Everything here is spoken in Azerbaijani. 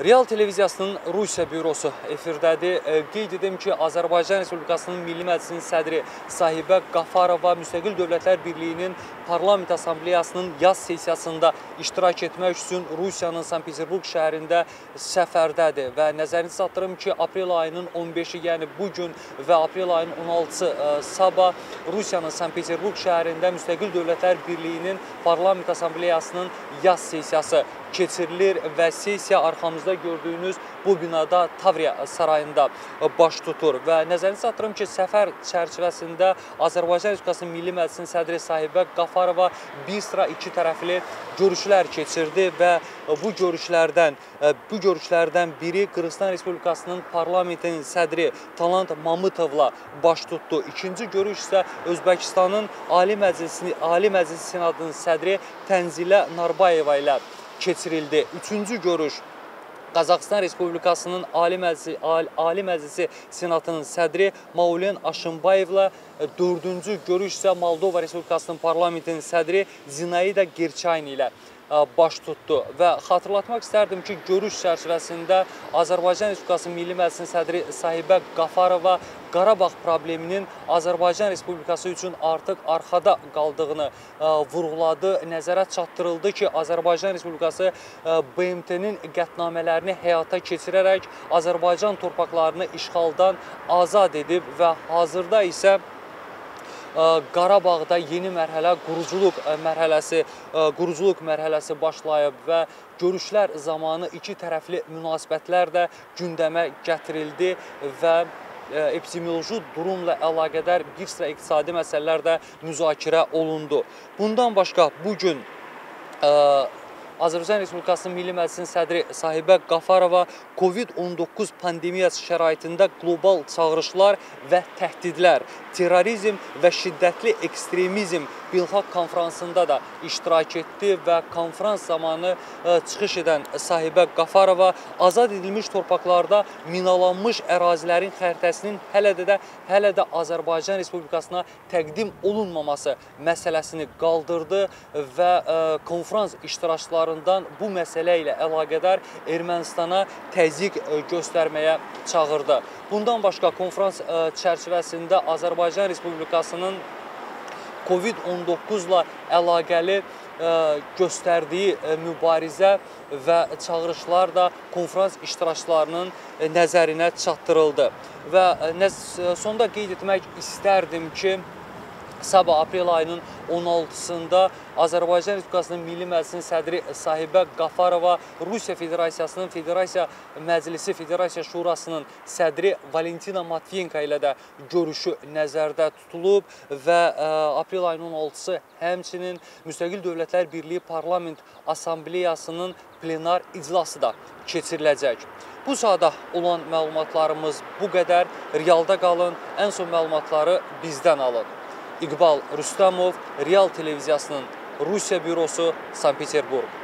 Real televiziyasının Rusiya bürosu efirdədir. Qeyd edim ki, Azərbaycan Respublikasının Milli Məclisinin sədri Sahibə Qafarova Müstəqil Dövlətlər Birliyinin Parlament Assambleyasının yaz sessiyasında iştirak etmək üçün Rusiyanın Sankt-Peterburq şəhərində səfərdədir və nəzərinizə çatdırım ki, aprel ayının 15-i, yəni bu gün və aprel ayının 16-sı sabah Rusiyanın Sankt-Peterburq şəhərində Müstəqil Dövlətlər Birliyinin Parlament Assambleyasının yaz sessiyası keçirilir və sessiya arxamızda gördüyünüz bu binada Tavriya sarayında baş tutur və nəzərinizə çatdırım ki, səfər çərçivəsində Azərbaycan Respublikasının Milli Məclisinin sədri Sahibə Qafarova bir sıra iki tərəfli görüşlər keçirdi və bu görüşlərdən bu görüşlərdən biri Qırğızstan Respublikasının parlamentinin sədri Talant Mamıtovla baş tutdu. İkinci görüş isə Özbəkistanın Ali Məclisi Ali Məclisi Senatının sədri Tənzilə Narbayeva ilə keçirildi. Üçüncü görüş Qazaxıstan Respublikasının Ali Məclisi Ali, Ali Məclisi Senatının sədri Maulen Aşınbayevlə dördüncü görüş isə Moldova Respublikasının parlamentinin sədri Zinaida Gerçayn ilə baş tutdu və xatırlatmaq istərdim ki, görüş çərçivəsində Azərbaycan Respublikasının Milli Məclisinin sədri Sahibə Qafarova Qarabağ probleminin Azərbaycan Respublikası üçün artıq arxada qaldığını vurğuladı. Nəzərə çatdırıldı ki, Azərbaycan Respublikası BMT-nin qətnamələrini həyata keçirərək Azərbaycan torpaqlarını işğaldan azad edib və hazırda isə Qarabağda yeni mərhələ quruculuq mərhələsi quruculuq mərhələsi başlayıb və görüşlər zamanı iki tərəfli münasibətlər də gündəmə gətirildi və epidemioloji durumla əlaqədar bir sıra iqtisadi məsələlər də müzakirə olundu. Bundan başqa bu gün Azərbaycan Respublikasının Milli Məclisinin sədri Sahibə Qafarova COVID-19 pandemiyası şəraitində qlobal çağırışlar və təhdidlər, terrorizm və şiddətli ekstremizm beynəlxalq konfransında da iştirak etdi və konfrans zamanı çıxış edən Sahibə Qafarova azad edilmiş torpaqlarda minalanmış ərazilərin xəritəsinin hələ də, də hələ də Azərbaycan Respublikasına təqdim olunmaması məsələsini qaldırdı və konfrans iştirakçıları tərəfdarlarından bu məsələ ilə əlaqədar Ermənistana təzyiq göstərməyə çağırdı. Bundan başqa konfrans çərçivəsində Azərbaycan Respublikasının COVID-19 ilə əlaqəli göstərdiyi mübarizə və çağırışlar da konfrans iştirakçılarının nəzərinə çatdırıldı. Və sonda qeyd etmək istərdim ki, Sabah aprel ayının 16-sında Azərbaycan Respublikasının Milli Məclisinin sədri Sahibə Qafarova Rusiya Federasiyasının Federasiya Məclisi Federasiya Şurasının sədri Valentina Matviyenko ilə də görüşü nəzərdə tutulub və aprel ayının 16-sı həmçinin Müstəqil Dövlətlər Birliyi Parlament Assambleyasının plenar iclası da keçiriləcək. Bu saata olan məlumatlarımız bu qədər. Realda qalın, ən son məlumatları bizdən alın. İqbal Rüstəmov, Real televiziyasının Rusiya bürosu, Sankt-Peterburq.